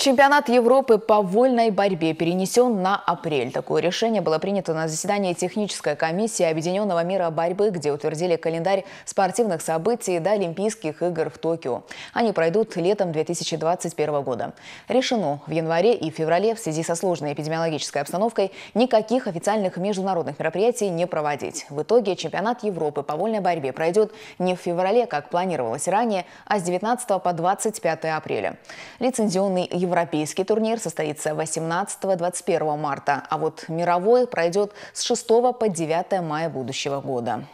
Чемпионат Европы по вольной борьбе перенесен на апрель. Такое решение было принято на заседании технической комиссии Объединенного мира борьбы, где утвердили календарь спортивных событий до Олимпийских игр в Токио. Они пройдут летом 2021 года. Решено в январе и феврале в связи со сложной эпидемиологической обстановкой никаких официальных международных мероприятий не проводить. В итоге чемпионат Европы по вольной борьбе пройдет не в феврале, как планировалось ранее, а с 19 по 25 апреля. Лицензионный Европейский турнир состоится 18-21 марта, а вот мировой пройдет с 6 по 9 мая будущего года.